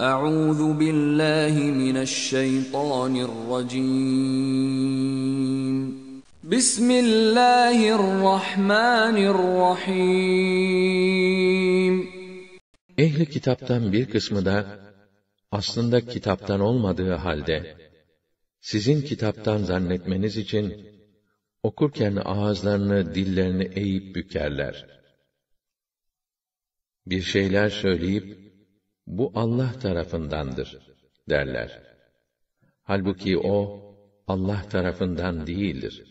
Euzu billahi mineşşeytanirracim. Bismillahirrahmanirrahim. Ehli kitaptan bir kısmı da aslında kitaptan olmadığı halde sizin kitaptan zannetmeniz için okurken ağızlarını, dillerini eğip bükerler. Bir şeyler söyleyip bu Allah tarafındandır derler. Halbuki o Allah tarafından değildir.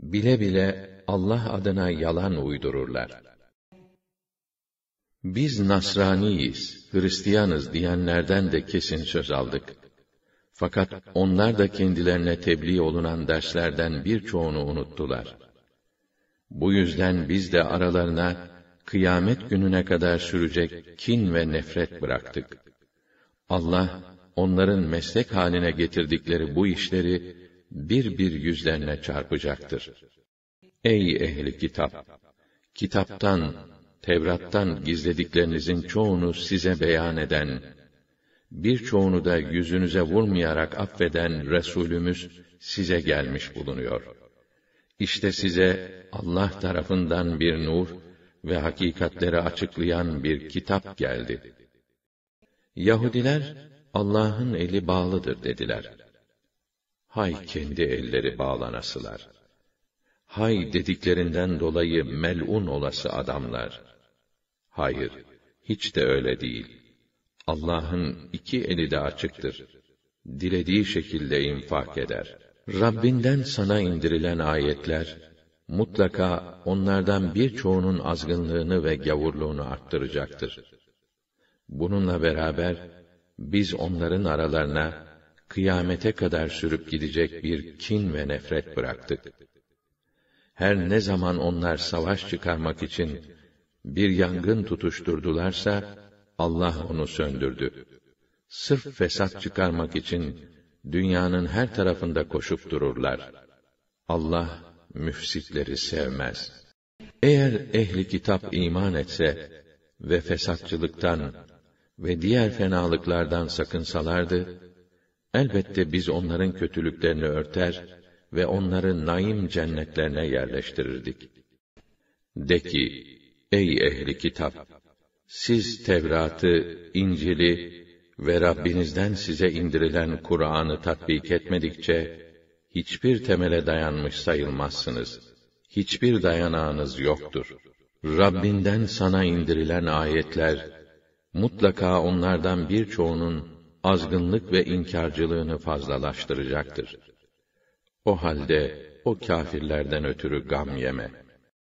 Bile bile Allah adına yalan uydururlar. Biz Nasraniyiz, Hristiyanız diyenlerden de kesin söz aldık. Fakat onlar da kendilerine tebliğ olunan derslerden birçoğunu unuttular. Bu yüzden biz de aralarına kıyamet gününe kadar sürecek kin ve nefret bıraktık. Allah onların meslek haline getirdikleri bu işleri bir bir yüzlerine çarpacaktır. Ey ehli kitap! Kitaptan, Tevrat'tan gizlediklerinizin çoğunu size beyan eden, birçoğunu da yüzünüze vurmayarak affeden Resulümüz size gelmiş bulunuyor. İşte size Allah tarafından bir nur ve hakikatleri açıklayan bir kitap geldi. Yahudiler, Allah'ın eli bağlıdır dediler. Hay kendi elleri bağlanasılar. Hay dediklerinden dolayı melun olası adamlar. Hayır, hiç de öyle değil. Allah'ın iki eli de açıktır. Dilediği şekilde infak eder. Rabbinden sana indirilen ayetler, mutlaka onlardan birçoğunun azgınlığını ve gavurluğunu arttıracaktır. Bununla beraber, biz onların aralarına, kıyamete kadar sürüp gidecek bir kin ve nefret bıraktık. Her ne zaman onlar savaş çıkarmak için bir yangın tutuşturdularsa, Allah onu söndürdü. Sırf fesat çıkarmak için dünyanın her tarafında koşup dururlar. Allah müfsitleri sevmez. Eğer ehli kitap iman etse ve fesatçılıktan ve diğer fenalıklardan sakınsalardı, elbette biz onların kötülüklerini örter ve onları naim cennetlerine yerleştirirdik. De ki, ey ehli kitap! Siz Tevrat'ı, İncil'i ve Rabbinizden size indirilen Kur'an'ı tatbik etmedikçe, hiçbir temele dayanmış sayılmazsınız. Hiçbir dayanağınız yoktur. Rabbinden sana indirilen ayetler, mutlaka onlardan birçoğunun azgınlık ve inkarcılığını fazlalaştıracaktır. O halde o kâfirlerden ötürü gam yeme.